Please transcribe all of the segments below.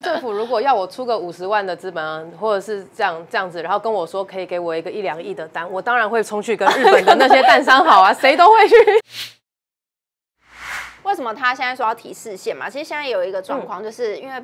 政府如果要我出个五十万的资本，或者是这样这样子，然后跟我说可以给我一个一两亿的单，我当然会冲去跟日本的那些蛋商好啊，谁都会去。为什么他现在说要提视线嘛？其实现在有一个状况，就是因为。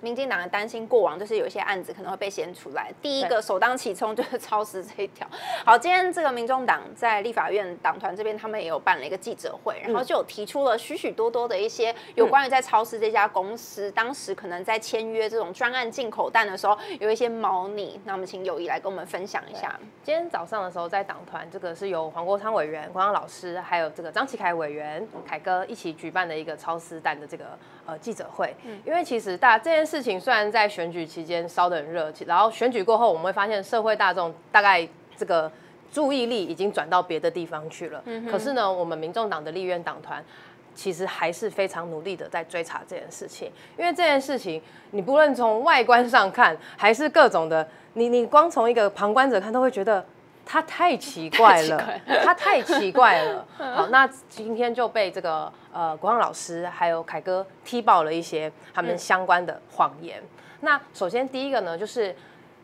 民进党的担心过往就是有一些案子可能会被掀出来，第一个首当其冲就是超时这一条。好，今天这个民众党在立法院党团这边，他们也有办了一个记者会，然后就有提出了许许多多的一些有关于在超市这家公司当时可能在签约这种专案进口蛋的时候有一些猫腻。那我们请友谊来跟我们分享一下。今天早上的时候在党团，这个是由黄国昌委员、国昌老师，还有这个张启凯委员、凯哥一起举办的一个超市蛋的这个呃记者会。嗯，因为其实大这件事情虽然在选举期间烧得很热，然后选举过后，我们会发现社会大众大概这个注意力已经转到别的地方去了。嗯，可是呢，我们民众党的立院党团其实还是非常努力的在追查这件事情，因为这件事情你不论从外观上看，还是各种的，你你光从一个旁观者看，都会觉得他太奇怪了，他太奇怪了。好，那今天就被这个呃国王老师还有凯哥踢爆了一些他们相关的谎言。那首先第一个呢，就是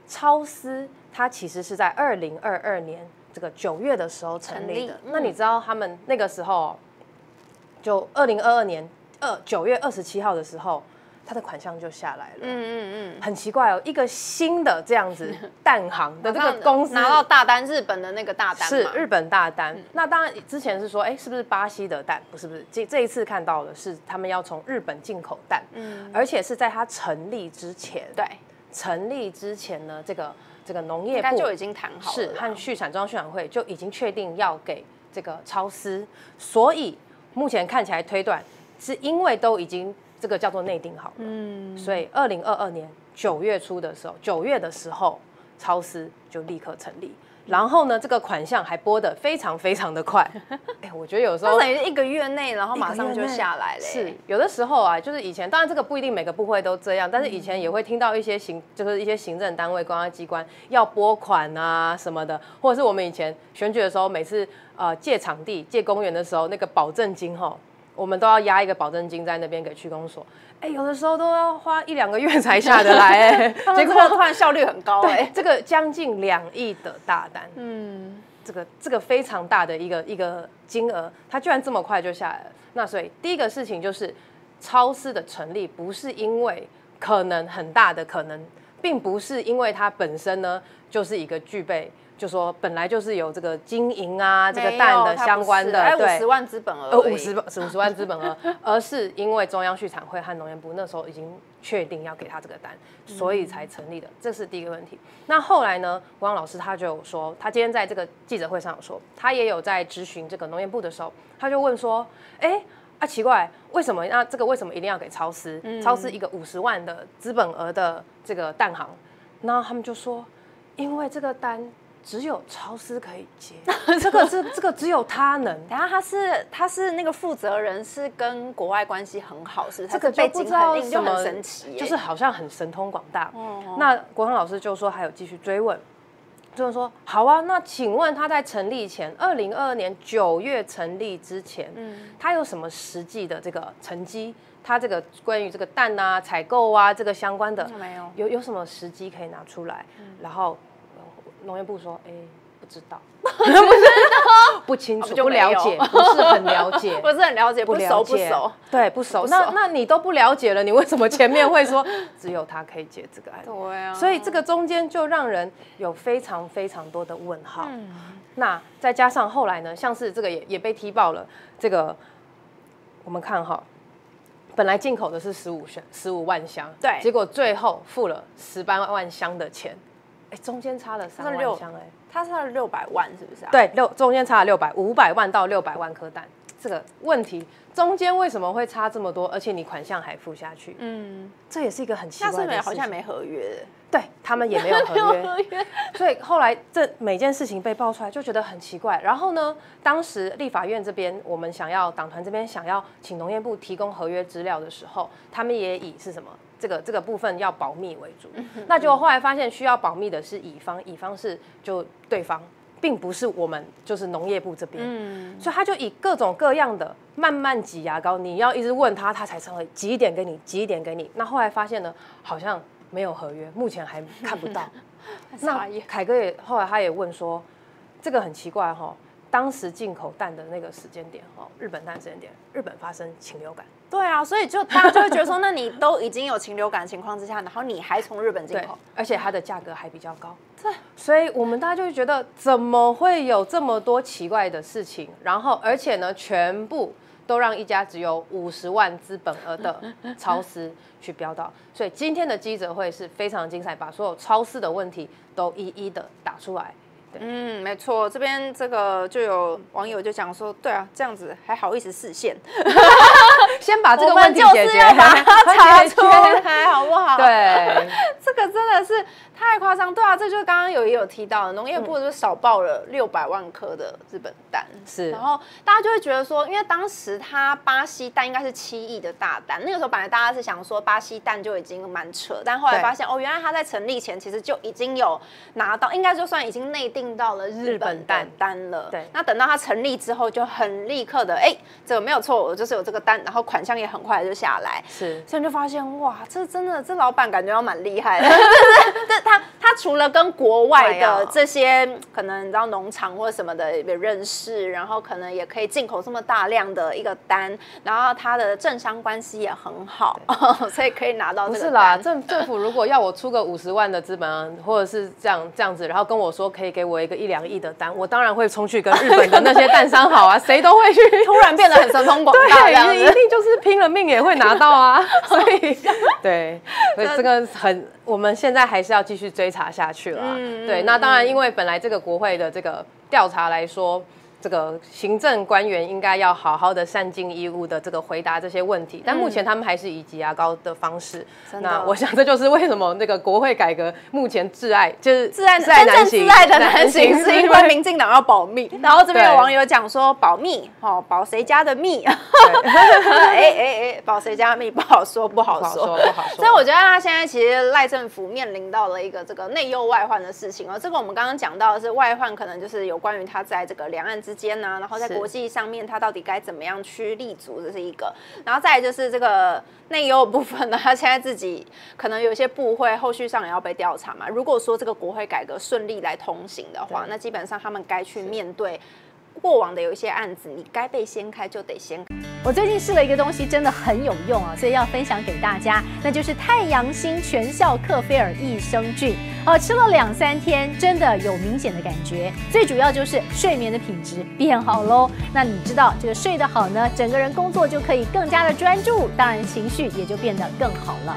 超思，它其实是在二零二二年这个九月的时候成立的。那你知道他们那个时候，就二零二二年二九月二十七号的时候。它的款项就下来了，嗯嗯嗯，很奇怪哦，一个新的这样子 蛋行的这个公司拿到大单，日本的那个大单是日本大单。那当然之前是说，哎，是不是巴西的蛋？不是不是，这这一次看到的是他们要从日本进口蛋，嗯，而且是在它成立之前，对，成立之前呢，这个这个农业部就已经谈好了，是和畜产中央畜产会就已经确定要给这个超市，所以目前看起来推断是因为都已经。这个叫做内定好了，嗯，所以二零二二年九月初的时候，九月的时候，超市就立刻成立，然后呢，这个款项还拨的非常非常的快，哎，我觉得有时候等于一个月内，然后马上就下来了。是有的时候啊，就是以前，当然这个不一定每个部会都这样，但是以前也会听到一些行，就是一些行政单位、公安机关要拨款啊什么的，或者是我们以前选举的时候，每次呃借场地、借公园的时候，那个保证金哈。我们都要压一个保证金在那边给区公所，哎，有的时候都要花一两个月才下得来，哎，结果突然效率很高，哎，这个将近两亿的大单，嗯，这个这个非常大的一个一个金额，它居然这么快就下来了。那所以第一个事情就是，超市的成立不是因为可能很大的可能，并不是因为它本身呢就是一个具备。就说本来就是有这个经营啊，这个蛋的相关的，对，五十万资本额，呃，五十五十万资本额，而是因为中央畜产会和农业部那时候已经确定要给他这个单，所以才成立的，这是第一个问题。那后来呢，国王老师他就说，他今天在这个记者会上有说，他也有在咨询这个农业部的时候，他就问说，哎，啊奇怪，为什么那这个为什么一定要给超市？超市一个五十万的资本额的这个蛋行，那他们就说，因为这个单。只有超市可以接，这个是这个只有他能。然后他是他是那个负责人，是跟国外关系很好，是这个就不知道就很神奇，就是好像很神通广大。那国航老师就说还有继续追问，就是说好啊，那请问他在成立前，二零二二年九月成立之前，嗯，他有什么实际的这个成绩？他这个关于这个蛋啊采购啊这个相关的没有？有有什么时机可以拿出来？然后。农业部说：“哎，不知道，不知道，不清楚，不了解，不是很了解，不是很了解，不熟不熟，对，不熟。那那你都不了解了，你为什么前面会说 只有他可以解这个案子？对啊，所以这个中间就让人有非常非常多的问号。那再加上后来呢，像是这个也也被踢爆了。这个我们看哈，本来进口的是十五箱，十五万箱，对，结果最后付了十八万箱的钱。”哎，中间差了三万箱哎，它差了六百万，是不是啊？对，六中间差了六百五百万到六百万颗蛋，这个问题中间为什么会差这么多？而且你款项还付下去，嗯，这也是一个很奇怪的事情。好像没合约，对他们也 没有合约，所以后来这每件事情被爆出来，就觉得很奇怪。然后呢，当时立法院这边，我们想要党团这边想要请农业部提供合约资料的时候，他们也以是什么？这个这个部分要保密为主，那就后来发现需要保密的是乙方，乙方是就对方并不是我们就是农业部这边，嗯，所以他就以各种各样的慢慢挤牙膏，你要一直问他，他才成为挤一点给你，挤一点给你。那后来发现呢，好像没有合约，目前还看不到。那凯哥也后来他也问说，这个很奇怪哈。当时进口蛋的那个时间点，哦，日本蛋时间点，日本发生禽流感。对啊，所以就大家就会觉得说，那你都已经有禽流感的情况之下，然后你还从日本进口，而且它的价格还比较高。对，所以我们大家就会觉得，怎么会有这么多奇怪的事情？然后，而且呢，全部都让一家只有五十万资本额的 超市去标到。所以今天的记者会是非常精彩，把所有超市的问题都一一的打出来。嗯，没错，这边这个就有网友就讲说，对啊，这样子还好意思视线，先把这个问题解决，查出来好不好？对，这个真的是。太夸张，对啊，这就是刚刚有也有提到的，农业部就少报了六百万颗的日本蛋，是，然后大家就会觉得说，因为当时他巴西蛋应该是七亿的大蛋，那个时候本来大家是想说巴西蛋就已经蛮扯，但后来发现哦，原来他在成立前其实就已经有拿到，应该就算已经内定到了日本单单了，对，那等到它成立之后就很立刻的，哎，这个没有错，我就是有这个单，然后款项也很快就下来，是，所以就发现哇，这真的这老板感觉要蛮厉害的，这他。他除了跟国外的这些可能你知道农场或者什么的也认识，然后可能也可以进口这么大量的一个单，然后他的政商关系也很好，所以可以拿到。不是啦，政政府如果要我出个五十万的资本，或者是这样这样子，然后跟我说可以给我一个一两亿的单，我当然会冲去跟日本的那些蛋商好啊，谁都会去，突然变得很神通广大，对，一定就是拼了命也会拿到啊。所以对，所以这个很。我们现在还是要继续追查下去了，对，那当然，因为本来这个国会的这个调查来说。这个行政官员应该要好好的善尽义务的这个回答这些问题，但目前他们还是以挤牙膏的方式。那我想这就是为什么那个国会改革目前挚爱就是挚爱在难行挚爱的难行，是因为民进党要保密。然后这边有网友讲说保密哦，保谁家的密？哎哎哎，保谁家的密不好说，不好说，不好说。所以我觉得他现在其实赖政府面临到了一个这个内忧外患的事情哦。这个我们刚刚讲到的是外患，可能就是有关于他在这个两岸之。之间呢，然后在国际上面，它到底该怎么样去立足，这是一个。然后再就是这个内忧部分呢，他现在自己可能有些部会后续上也要被调查嘛。如果说这个国会改革顺利来通行的话，那基本上他们该去面对。过往的有一些案子，你该被掀开就得掀。我最近试了一个东西，真的很有用啊，所以要分享给大家，那就是太阳星全效克菲尔益生菌。哦，吃了两三天，真的有明显的感觉。最主要就是睡眠的品质变好喽。那你知道这个睡得好呢，整个人工作就可以更加的专注，当然情绪也就变得更好了。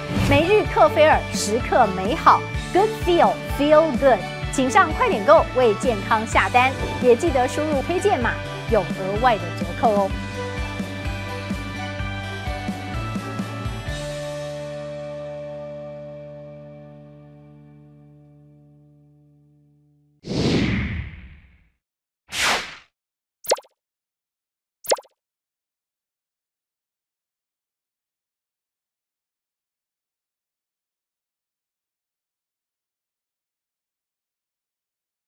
每日克菲尔，时刻美好，Good feel, feel good。请上快点购为健康下单，也记得输入推荐码，有额外的折扣哦。